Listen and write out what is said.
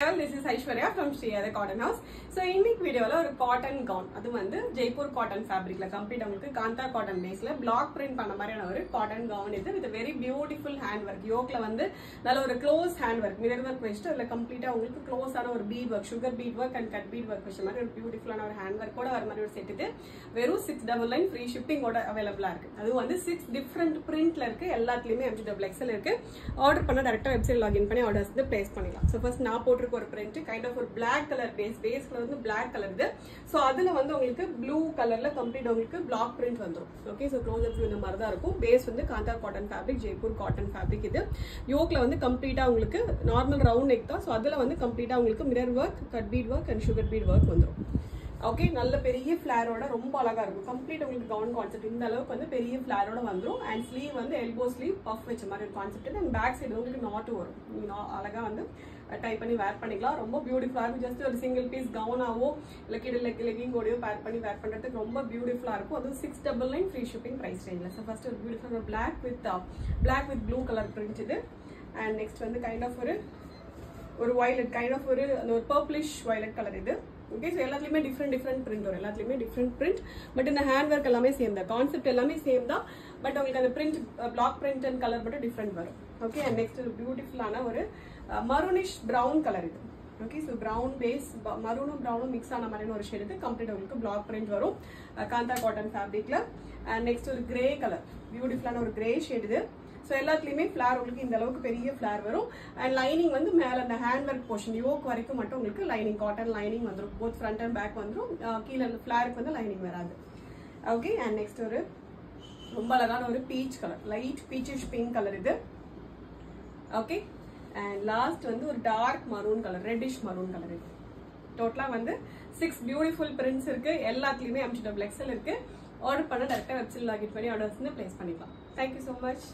This is Aishwarya from Sriyatha cotton house so இன்னைக்கு வீடியோவில் ஒரு காட்டன் கவுன் அது வந்து ஜெய்ப்பூர் காட்டன் ஃபேப்ரிக்ல கம்ப்ளீட் உங்களுக்கு காந்தா காட்டன் பேஸில் பிளாக் பிரிண்ட் பண்ண மாதிரியான ஒரு காட்டன் கவுன் இது. With very beautiful hand work யோக்ல வந்து நல்ல ஒரு close hand work mirror work வச்சுட்டு அதில் கம்ப்ளீட்டாக உங்களுக்கு க்ளோஸான ஒரு bead work sugar bead work and cut bead work வச்ச மாதிரி ஒரு பியூட்டிஃபுல்லான ஒரு ஹேண்ட் ஒர்க் கூட வர மாதிரி ஒரு செட் இது. வெறும் சிக்ஸ் டபுள் லைன் ஃப்ரீ ஷிப்பிங்கோட அவைலபிளாக இருக்கு. அது வந்து சிக்ஸ் டிஃப்ரெண்ட் பிரிண்ட்ல இருக்கு. எல்லாத்துலேயுமே எம்ஜி டபுள் எக்ஸல் இருக்கு. ஆர்டர் பண்ண டேரக்டா வெப்சைட் லாகின் பண்ணி ஆர்டர்ஸ் வந்து பிளேஸ் பண்ணிக்கலாம். ஸோ ஃபர்ஸ்ட் நான் போட்டிருக்க ஒரு பிரிண்ட் கைண்ட் ஆஃப் ஒரு பிளாக் கலர் பேஸ் பேஸ்ல வந்து பிளாக் கலர் இது. ஸோ அதுல வந்து உங்களுக்கு ப்ளூ கலர்ல கம்ப்ளீட் உங்களுக்கு பிளாக் பிரிண்ட் வந்துடும் ஓகே ஸோ க்ளோஸ் அப் இந்த மாதிரி தான் இருக்கும். பேஸ் வந்து kantha cotton fabric Jaipur cotton fabric இது. யோக்ல வந்து கம்ப்ளீட்டா உங்களுக்கு நார்மல் ரவுண்ட் நெக் தான். ஸோ அதுல வந்து கம்ப்ளீட்டா உங்களுக்கு mirror work cut bead work and sugar bead work வந்துடும் ஓகே நல்ல பெரிய ஃபிளாரோட ரொம்ப அழகா இருக்கும். கம்ப்ளீட் உங்களுக்கு கவுன் கான்செப்ட் இந்த அளவுக்கு வந்து பெரிய ஃபிளாரோட வந்துடும் அண்ட் ஸ்லீவ் வந்து எல்போ ஸ்லீவ் பஃப் வச்ச மாதிரி ஒரு கான்செப்ட் அண்ட் பேக் சைடு உங்களுக்கு நாட்டு வரும். நீங்க அழகாக அழகா வந்து டைப் பண்ணி வேர் பண்ணிக்கலாம். ரொம்ப பியூட்டிஃபுல்லா இருக்கும். ஜஸ்ட் ஒரு சிங்கிள் பீஸ் கவுனாவோ இல்லை கிட்ட லெக் லெக்கிங் கூடயோ பேர் பண்ணி வேர் பண்றதுக்கு ரொம்ப பியூட்டிஃபுல்லா இருக்கும். அதுவும் six double nine free shipping price ரேஞ்சில் ஸோ ஃபர்ஸ்ட் ஒரு beautiful black with black with blue colour print இது அண்ட் நெக்ஸ்ட் வந்து கைண்ட் ஆஃப் ஒரு ஒரு வயலட் கைண்ட் ஆஃப் ஒரு அந்த ஒரு பர்ப்ளிஷ் வயலட் கலர் இது. ஓகே ஸோ எல்லாத்துலேயுமே டிஃப்ரெண்ட் டிஃப்ரெண்ட் பிரிண்ட் வரும். எல்லாத்துலேயுமே டிஃப்ரெண்ட் பிரிண்ட் பட் இந்த ஹேண்ட் ஒர்க் எல்லாமே சேம் தான். கான்செப்ட் எல்லாமே சேம் தான். பட் உங்களுக்கு அந்த print black print and colour மட்டும் டிஃப்ரெண்ட் வரும். ஓகே அண்ட் நெக்ஸ்ட் ஒரு பியூட்டிஃபுல்லான ஒரு மருனிஷ் ப்ரௌன் கலர் இது. ஓகே ஸோ ப்ரௌன் பேஸ் மரூனும் ப்ரௌனும் மிக்ஸ் ஆன மாதிரியான ஒரு ஷேட் இது. கம்ப்ளீட் உங்களுக்கு பிளாக் பிரிண்ட் வரும். காந்தா காட்டன் ஃபேப்ரிக்ல அண்ட் நெக்ஸ்ட் ஒரு கிரே கலர் பியூட்டிஃபுல்லான ஒரு கிரே ஷேட் இது. ஸோ எல்லாத்துலேயுமே ஃப்ளார் உங்களுக்கு இந்த அளவுக்கு பெரிய ஃப்ளார் வரும். அண்ட் லைனிங் வந்து மேலே அந்த ஹேண்ட் ஒர்க் போர்ஷன் யோக் வரைக்கும் மட்டும் உங்களுக்கு லைனிங் காட்டன் லைனிங் வந்துடும் போத் ஃப்ரண்ட் அண்ட் பேக் வந்துடும் கீழே ஃப்ளாருக்கு வந்து லைனிங் வராது. ஓகே அண்ட் நெக்ஸ்ட் ஒரு ரொம்ப அழகான ஒரு peach colour light peachish pink colour இது. ஓகே அண்ட் லாஸ்ட் வந்து ஒரு dark maroon colour reddish maroon colour இது. டோட்டலாக வந்து சிக்ஸ் பியூட்டிஃபுல் பிரிண்ட்ஸ் இருக்கு. எல்லாத்துலேயுமே எம்டி டபுள் எக்ஸல் இருக்கு. ஆர்டர் பண்ண டேரெக்டாக வெப்சைட் லாகின் பண்ணி ஆர்டர்ஸ் வந்து பிளேஸ் பண்ணிக்கலாம். Thank you so much